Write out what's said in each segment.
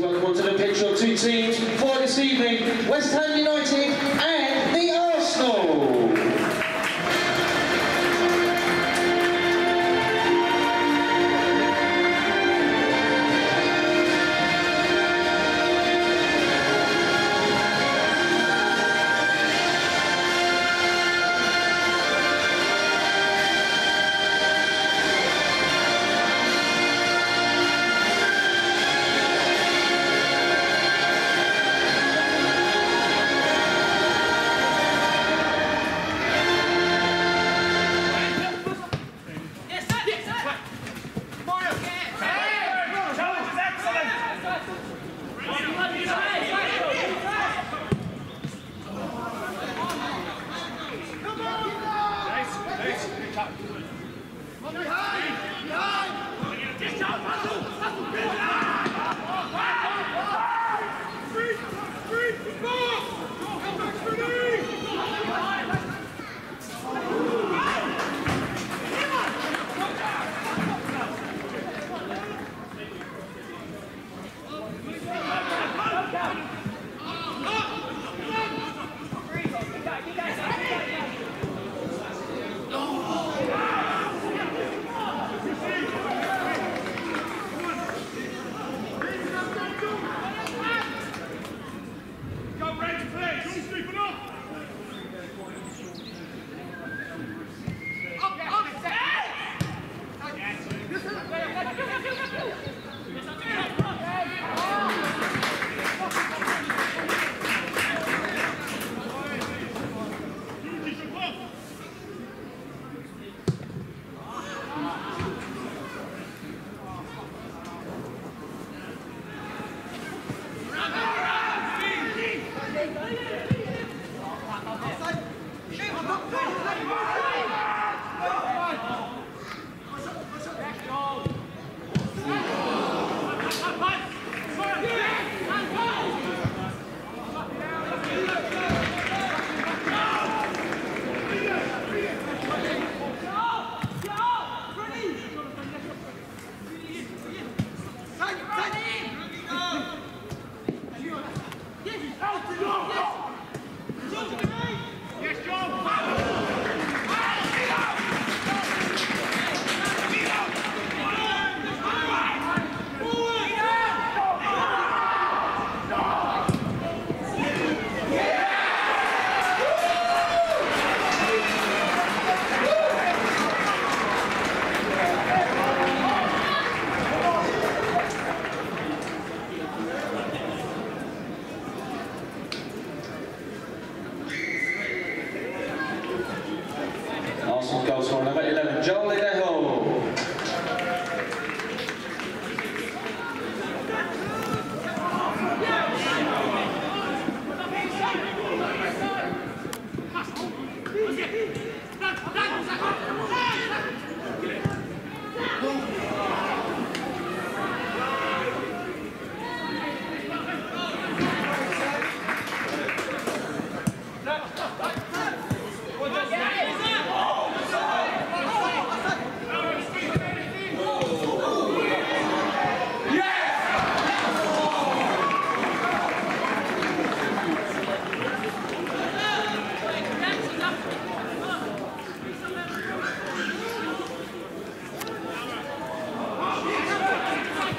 please welcome onto the pitch your two teams for this evening, West Ham United and the Arsenal. Attack. Behind! was from the Eleven. Joe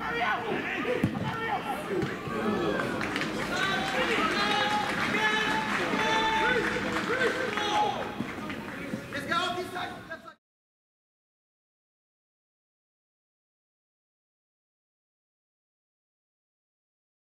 Hurry up!